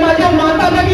माता ने